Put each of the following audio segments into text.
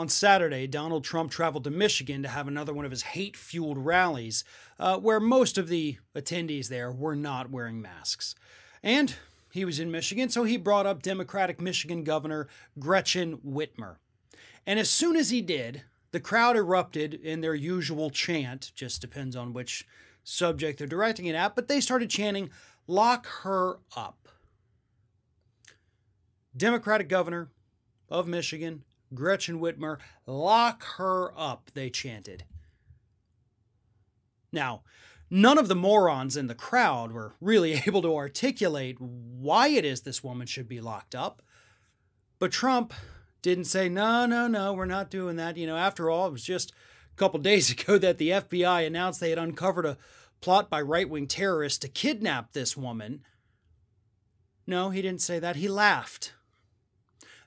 On Saturday, Donald Trump traveled to Michigan to have another one of his hate fueled rallies, uh, where most of the attendees there were not wearing masks. And he was in Michigan, so he brought up Democratic Michigan Governor Gretchen Whitmer. And as soon as he did, the crowd erupted in their usual chant, just depends on which subject they're directing it at, but they started chanting, Lock her up. Democratic governor of Michigan, Gretchen Whitmer, lock her up, they chanted. Now, none of the morons in the crowd were really able to articulate why it is this woman should be locked up. But Trump didn't say, no, no, no, we're not doing that. You know, after all, it was just a couple days ago that the FBI announced they had uncovered a plot by right wing terrorists to kidnap this woman. No, he didn't say that. He laughed.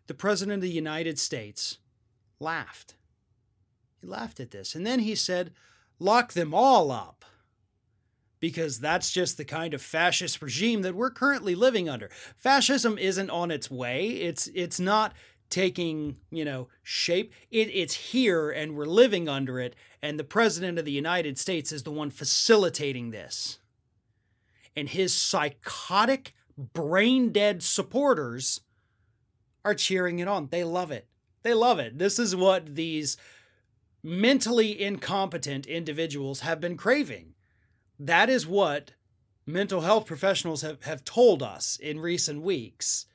The President of the United States laughed. He laughed at this. And then he said, lock them all up. Because that's just the kind of fascist regime that we're currently living under. Fascism isn't on its way. It's it's not taking, you know, shape. It, it's here and we're living under it. And the President of the United States is the one facilitating this. And his psychotic, brain dead supporters are cheering it on. They love it. They love it. This is what these mentally incompetent individuals have been craving. That is what mental health professionals have, have told us in recent weeks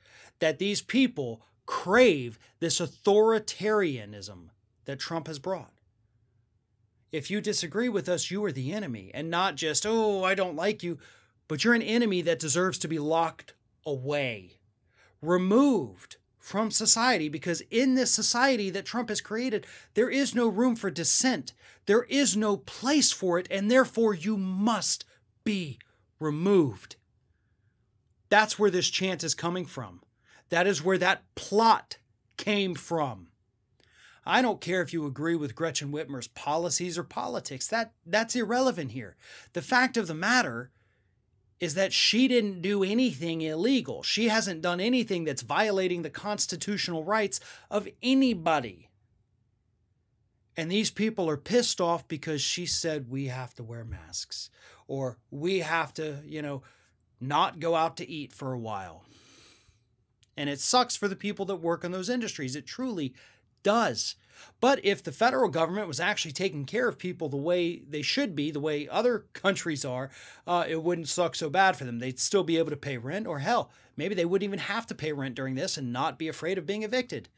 that these people crave this authoritarianism that Trump has brought. If you disagree with us, you are the enemy, and not just, oh, I don't like you, but you're an enemy that deserves to be locked away, removed from society, because in this society that Trump has created, there is no room for dissent. There is no place for it, and therefore you must be removed. That's where this chant is coming from. That is where that plot came from. I don't care if you agree with Gretchen Whitmer's policies or politics. That that's irrelevant here. The fact of the matter is that she didn't do anything illegal. She hasn't done anything that's violating the constitutional rights of anybody. And these people are pissed off because she said we have to wear masks or we have to, you know, not go out to eat for a while. And it sucks for the people that work in those industries. It truly does. But if the federal government was actually taking care of people the way they should be, the way other countries are, uh, it wouldn't suck so bad for them. They'd still be able to pay rent, or hell, maybe they wouldn't even have to pay rent during this and not be afraid of being evicted.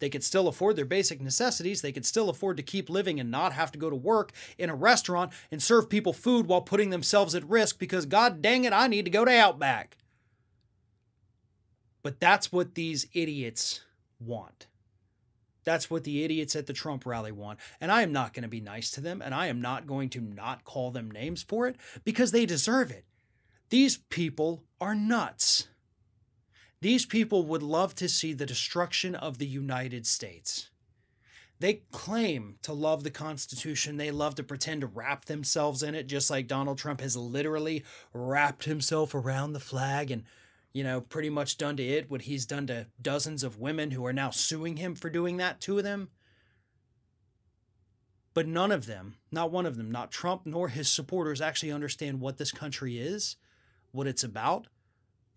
They could still afford their basic necessities. They could still afford to keep living and not have to go to work in a restaurant and serve people food while putting themselves at risk because, God dang it, I need to go to Outback. But that's what these idiots want. That's what the idiots at the Trump rally want. And I am not going to be nice to them, and I am not going to not call them names for it because they deserve it. These people are nuts. These people would love to see the destruction of the United States. They claim to love the Constitution. They love to pretend to wrap themselves in it, just like Donald Trump has literally wrapped himself around the flag and you know, pretty much done to it what he's done to dozens of women who are now suing him for doing that to them. But none of them, not one of them, not Trump nor his supporters, actually understand what this country is, what it's about,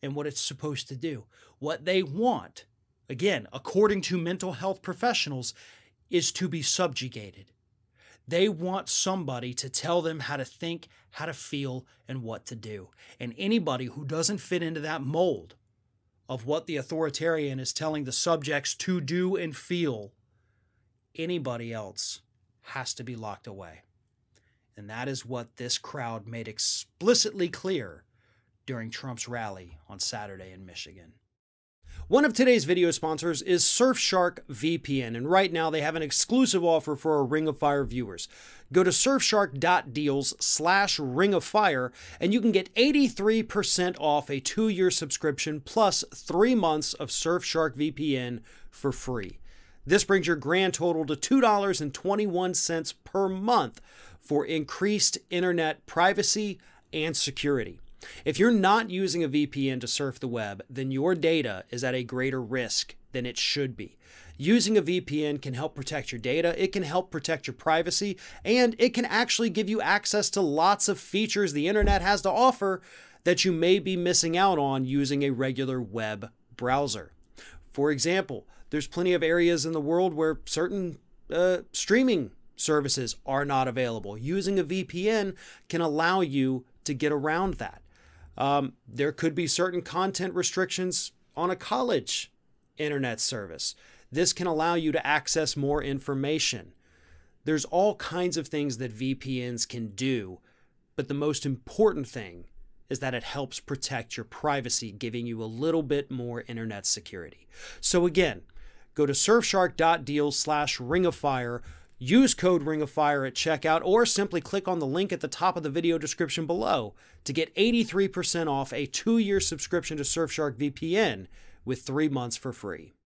and what it's supposed to do. What they want, again, according to mental health professionals, is to be subjugated. They want somebody to tell them how to think, how to feel, and what to do. And anybody who doesn't fit into that mold of what the authoritarian is telling the subjects to do and feel, anybody else has to be locked away. And that is what this crowd made explicitly clear during Trump's rally on Saturday in Michigan. One of today's video sponsors is Surfshark VPN, and right now they have an exclusive offer for our Ring of Fire viewers. Go to surfshark.deals slash ring of fire, and you can get 83% off a two-year subscription plus three months of Surfshark VPN for free. This brings your grand total to $2.21 per month for increased internet privacy and security. If you're not using a VPN to surf the web, then your data is at a greater risk than it should be. Using a VPN can help protect your data, it can help protect your privacy, and it can actually give you access to lots of features the internet has to offer that you may be missing out on using a regular web browser. For example, there's plenty of areas in the world where certain uh, streaming services are not available. Using a VPN can allow you to get around that. Um, there could be certain content restrictions on a college internet service. This can allow you to access more information. There's all kinds of things that VPNs can do, but the most important thing is that it helps protect your privacy, giving you a little bit more internet security. So again, go to surfshark.deal slash ringofire Use code Ring of Fire at checkout or simply click on the link at the top of the video description below to get 83% off a two year subscription to Surfshark VPN with three months for free.